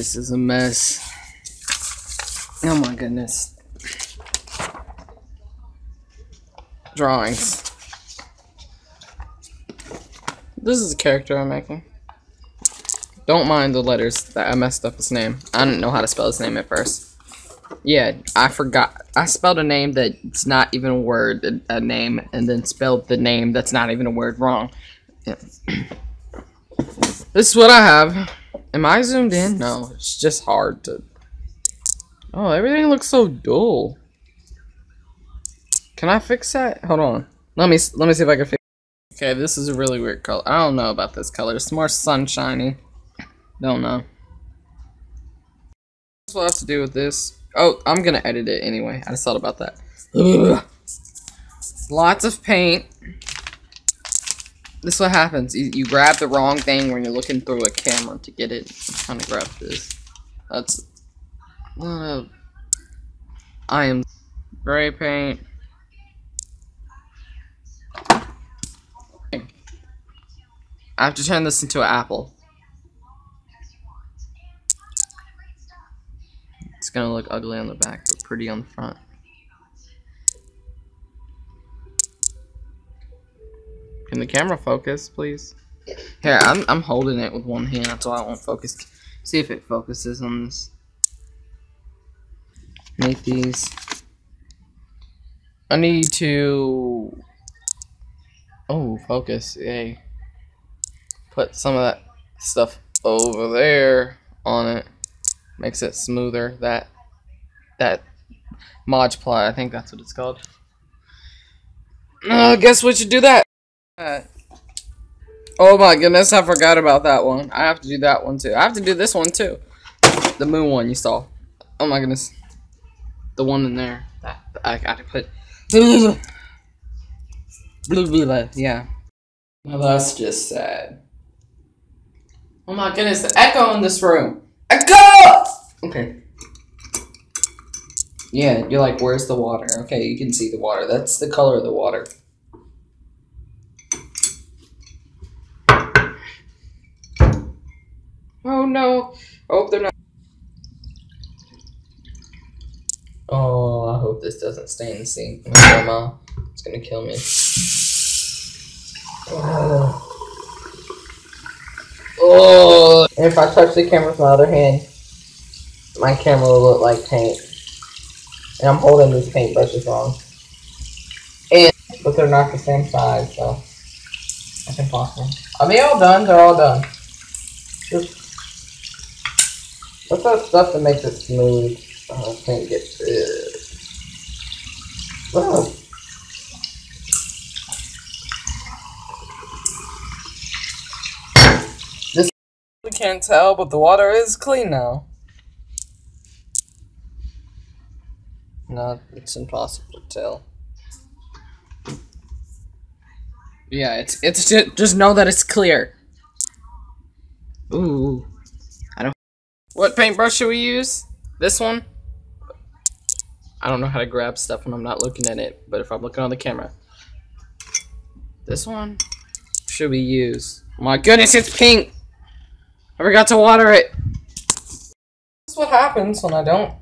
place is a mess. Oh my goodness. Drawings. This is a character I'm making. Don't mind the letters that I messed up his name. I didn't know how to spell his name at first. Yeah, I forgot. I spelled a name that's not even a word, a, name, and then spelled the name that's not even a word wrong. Yeah. this is what I have. Am I zoomed in? No, it's just hard to... Oh, everything looks so dull. Can I fix that? Hold on. Let me let me see if I can fix Okay, this is a really weird color. I don't know about this color. It's more sunshiny. Don't know. What will have to do with this. Oh, I'm gonna edit it anyway. I just thought about that. Ugh. Lots of paint. This is what happens. You, you grab the wrong thing when you're looking through a camera to get it. I'm trying to grab this. That's. I am gray paint. I have to turn this into an apple. It's gonna look ugly on the back, but pretty on the front. The camera focus, please? Here, I'm, I'm holding it with one hand, why I won't focus. See if it focuses on this. Make these. I need to... Oh, focus, yay. Put some of that stuff over there on it makes it smoother. That that Mod Podge, I think that's what it's called. Uh, guess we should do that. Oh my goodness, I forgot about that one. I have to do that one too. I have to do this one too. The moon one you saw. Oh my goodness. The one in there. That I gotta put. Blue, blue, blue, yeah. Well, that's just sad. Oh my goodness, the echo in this room. Echo! Okay. Yeah, you're like, where's the water? Okay, you can see the water. That's the color of the water. No. Oh, they're not. Oh, I hope this doesn't stay in the sink. My grandma is gonna kill me. Oh. oh. And if I touch the camera with my other hand, my camera will look like paint. And I'm holding these paintbrushes wrong. And, but they're not the same size, so that's impossible. Are they all done? They're all done. Just, what's that stuff that makes it smooth? Oh, paint gets it. Oh. This we can't tell, but the water is clean now. No, it's impossible to tell. Yeah, it's it's just, just know that it's clear. Ooh. What paintbrush should we use? This one? I don't know how to grab stuff when I'm not looking at it, but if I'm looking on the camera. This one should we use? My goodness, it's pink! I forgot to water it. This is what happens when I don't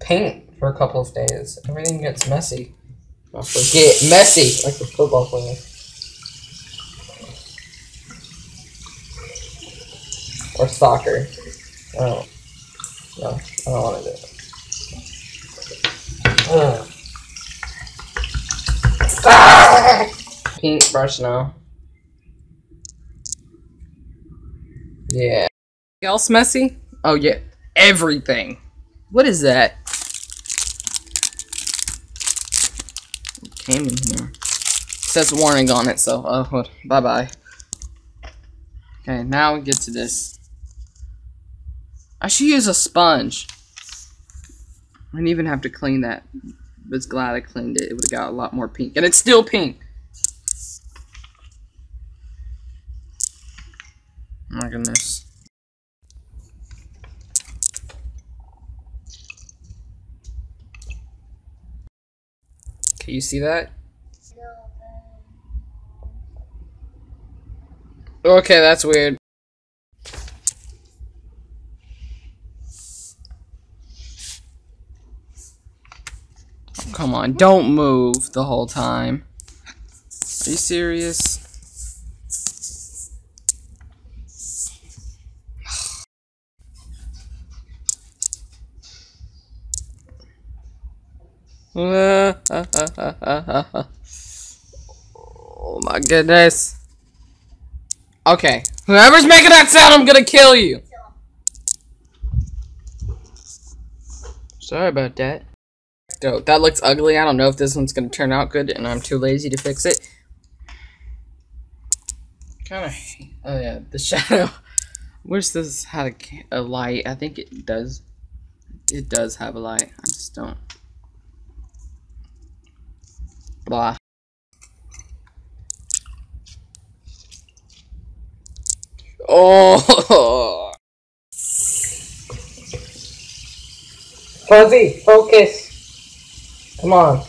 paint for a couple of days. Everything gets messy. I forget messy like the football player. Or soccer. Oh. No, I don't want to do it. Pink brush now. Yeah. Else messy? Oh yeah, everything. What is that? came in here. It says warning on it, so uh, bye bye. Okay, now we get to this. I should use a sponge. I didn't even have to clean that. Was glad I cleaned it. It would have got a lot more pink. And it's still pink. My goodness. Can you see that? Okay, that's weird. Come on, don't move the whole time. Are you serious? oh my goodness. Okay, whoever's making that sound, I'm gonna kill you. Sorry about that. So that looks ugly. I don't know if this one's gonna turn out good, and I'm too lazy to fix it. Kind of. Oh yeah, the shadow. Wish this had a, a light. I think it does. It does have a light. I just don't. Blah. Oh. Fuzzy, focus. Come on.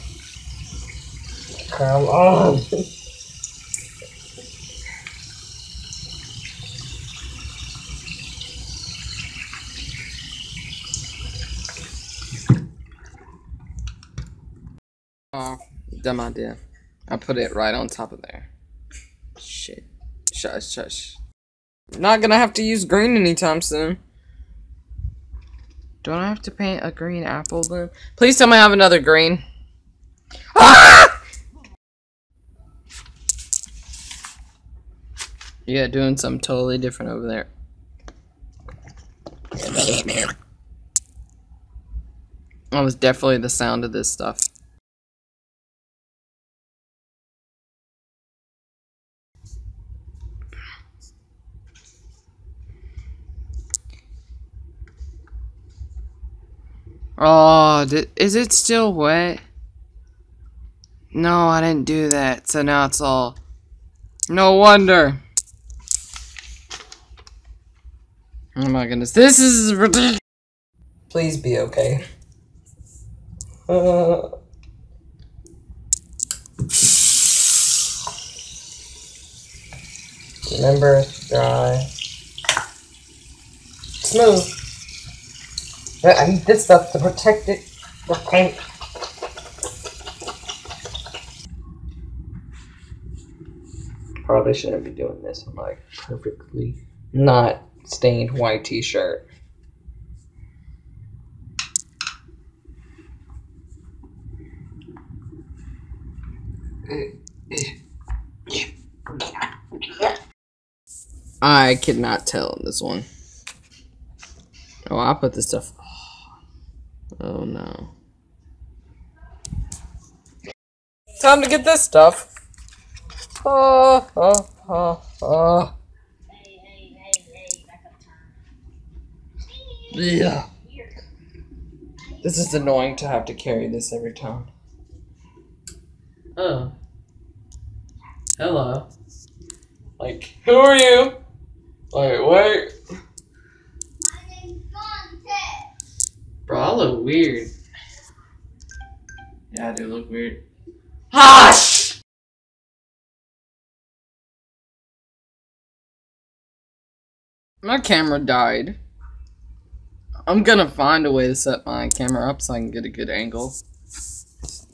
Come on. oh, dumb idea. I put it right on top of there. Shit. Shush, shush. Not gonna have to use green anytime soon. Don't I have to paint a green apple then? Please tell me I have another green. Ah! Yeah, doing something totally different over there. That was definitely the sound of this stuff. Oh, is it still wet? No, I didn't do that. So now it's all... No wonder. Oh my goodness. This is ridiculous. Please be okay. Uh... Remember, dry. Smooth. I need this stuff to protect it. Paint. Probably shouldn't be doing this on my perfectly not stained white t-shirt. I cannot tell this one. Oh, I put this stuff Oh no. Time to get this stuff. Oh, oh, oh, oh. Yeah. This is annoying to have to carry this every time. Oh. Hello. Like, who are you? Wait, wait. Bro, I look weird. Yeah, I do look weird. Hush! My camera died. I'm gonna find a way to set my camera up so I can get a good angle.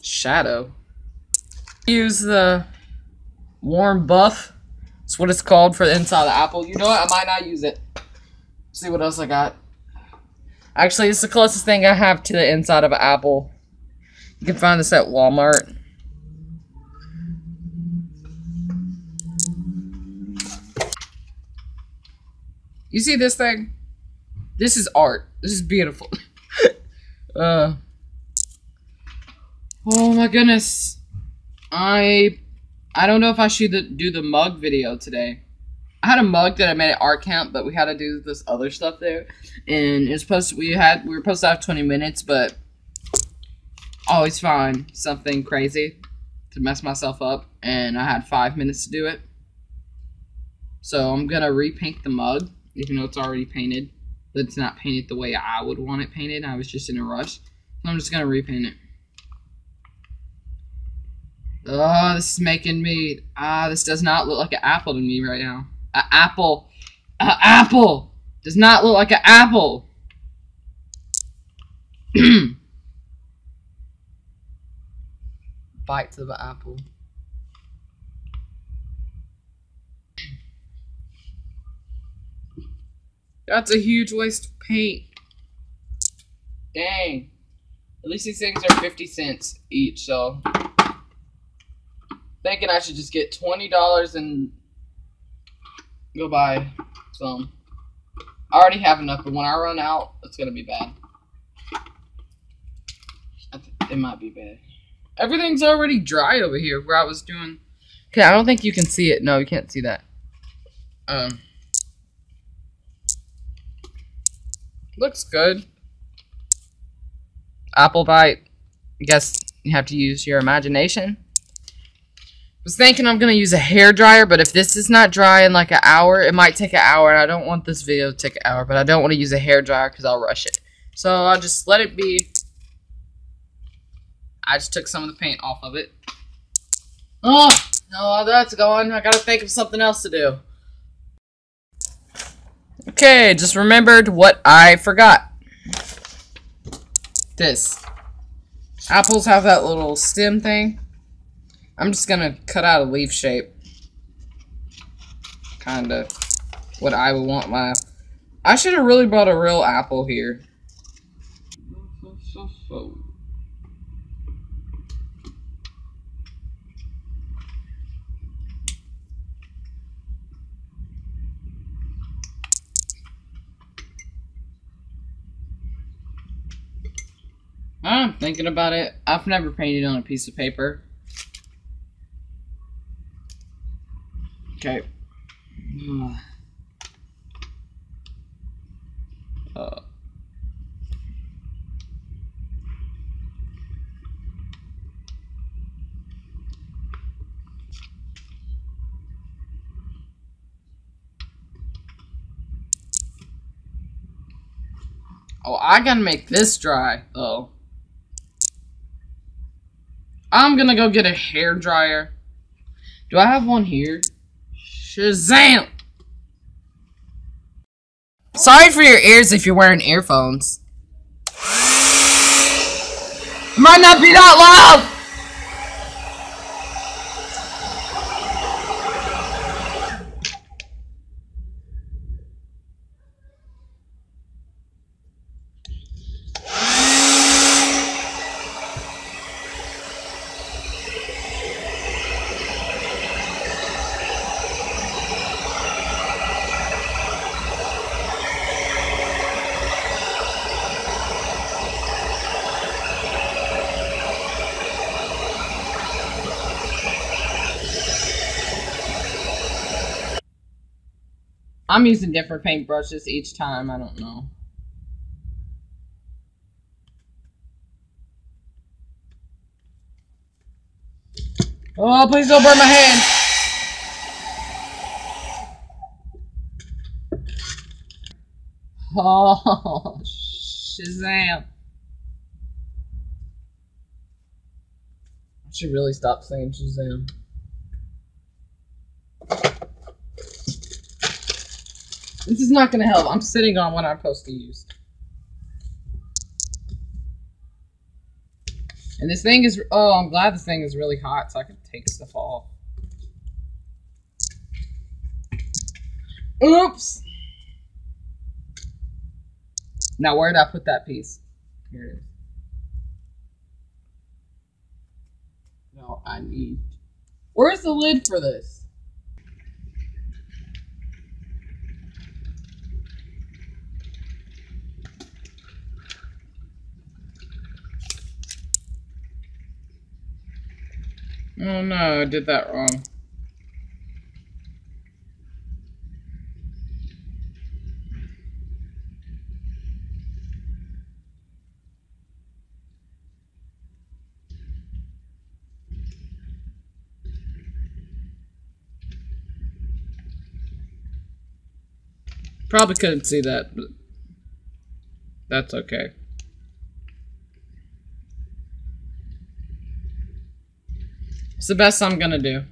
Shadow. Use the warm buff. That's what it's called for the inside of the apple. You know what? I might not use it. See what else I got. Actually, it's the closest thing I have to the inside of an apple. You can find this at Walmart. You see this thing? This is art. This is beautiful. uh. Oh my goodness. I I don't know if I should do the mug video today. I had a mug that I made at art camp, but we had to do this other stuff there, and it's supposed to, we had we were supposed to have twenty minutes, but always find something crazy to mess myself up, and I had five minutes to do it. So I'm gonna repaint the mug, even though it's already painted, but it's not painted the way I would want it painted. I was just in a rush, so I'm just gonna repaint it. Oh, this is making me. Ah, this does not look like an apple to me right now. An apple. An apple. Does not look like an apple. bites of an apple. That's a huge waste of paint. Dang. At least these things are 50 cents each, so. Thinking I should just get $20 and go buy some. I already have enough, but when I run out, it's gonna be bad. it might be bad. Everything's already dry over here where I was doing. Okay, I don't think you can see it. No, you can't see that. Um. Looks good. Apple bite. I guess you have to use your imagination. Was thinking I'm going to use a hair dryer, but if this is not dry in like an hour, it might take an hour, and I don't want this video to take an hour, but I don't want to use a hair dryer because I'll rush it. So I'll just let it be. I just took some of the paint off of it. Oh, no, that's gone. I gotta think of something else to do. Okay, just remembered what I forgot. This. Apples have that little stem thing. I'm just gonna cut out a leaf shape. Kinda. What I would want my... I should have really brought a real apple here. I'm thinking about it. I've never painted on a piece of paper. Okay. Uh. Oh, I gotta make this dry. Oh. I'm gonna go get a hair dryer. Do I have one here? Shazam! Sorry for your ears if you're wearing earphones. Might not be that loud! I'm using different paint brushes each time. I don't know. Oh, please don't burn my hand. Oh, Shazam. I should really stop saying Shazam. This is not gonna help. I'm sitting on what I'm supposed to use. And this thing is, oh, I'm glad this thing is really hot so I can take stuff off. Oops! Now, where did I put that piece? Here it is. No, I need... Where's the lid for this? Oh no, I did that wrong. Probably couldn't see that, but that's okay. It's the best I'm gonna do.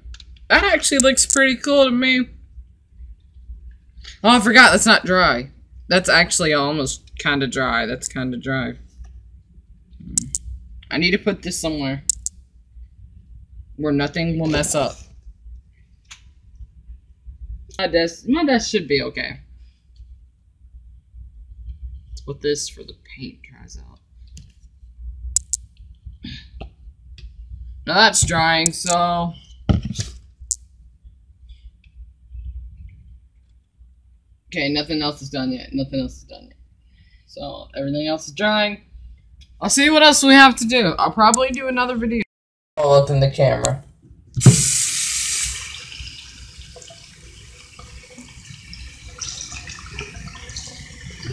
That actually looks pretty cool to me. Oh, I forgot, that's not dry. That's actually almost kind of dry. That's kind of dry. I need to put this somewhere. where nothing will mess up. My desk, my desk should be okay. With this for the paint dries out. Now that's drying, so Okay, nothing else is done yet. Nothing else is done yet. So everything else is drying. I'll see what else we have to do. I'll probably do another video. All up in the camera.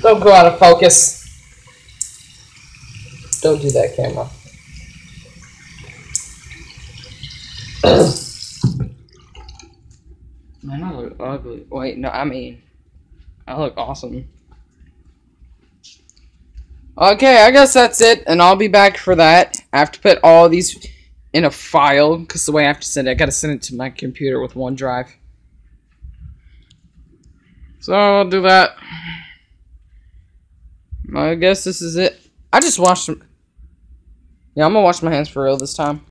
Don't go out of focus. Don't do that, camera. Man, I look ugly. Wait, no, I mean, I look awesome. Okay, I guess that's it, and I'll be back for that. I have to put all these in a file, because the way I have to send it, I gotta send it to my computer with OneDrive. So, I'll do that. I guess this is it. I just washed. Yeah, I'm gonna wash my hands for real this time.